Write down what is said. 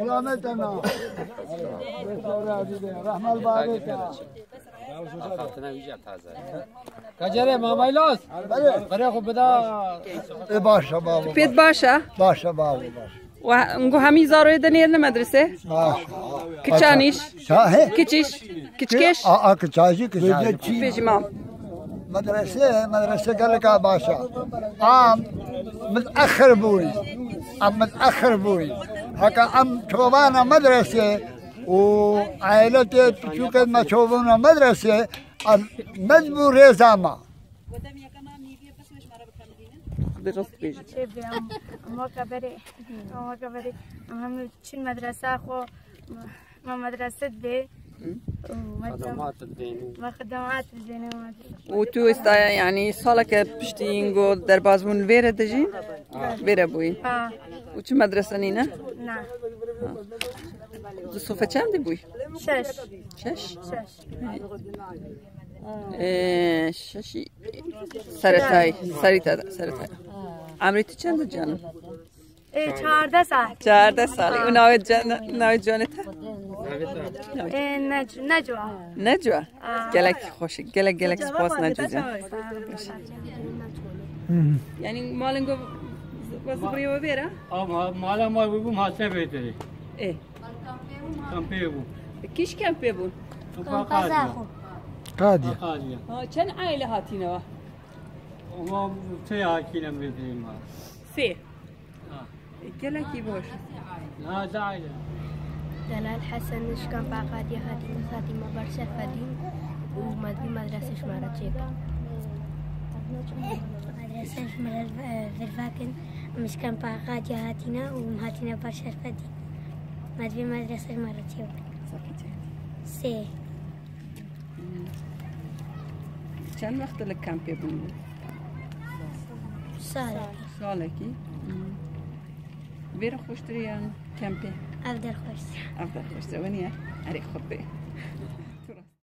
غلامتنا رحمت بابك کجره مامایلاس برای خوب بدا باشه بابا پید باشه باشه بابا باشه و انگو همی زاروی دنیر مدرسه باشه کچانیش کچیش کچکش آه کچاجی کچاجی پیش مام مدرسة مدرسة قال لك باشا عام متأخر بوي عم متأخر بوي Hakikaten çoban medrese o ailete çünkü ma çoban medrese mecbur ezama. درست بیجید ما کبری ما کبری هم چین مدرسه خو ما مدرسه ده خدمات بدین و تو استا یعنی سال که پشتی اینگو در بازمون ویره دجین؟ بوی اه و چه مدرسه نینه نه دو صفحه چندی بوی شش شش شش ششی سرتای سریتا سرتای عمری تو چند جانم چهارده سال چهارده سالی و ناو جان ناو جانتا ای نج نجوا نجوا گلک خوشی گلک گلک سپاس نجوا جان یعنی مالنگو Nasıl ma, buraya vera? Ama mala ma bu mahsep etleri. E. Kampevu. Kiş kampevu. Kazahu. Kadiye. Kadiye. Ha, çen aile hatine var. Ama şey hakine bebeğim var. Se. Gelaki boş. Ha, da aile. جلال حسن شكان باقادي هاتي نساتي مبارشة فدين ومدري مدرسة شمارة تشيكا مدرسة شمارة ذرفاكن مش كان باقادي هاتينا ومهاتينا برشا فدين مدري مدرسة شمارة جيب سي چند وقت لک کم پی بود سالة ساله کی بیره خوشتری یا کم پی أفضل خوش افضل خوشتری ونیه اری خوب بی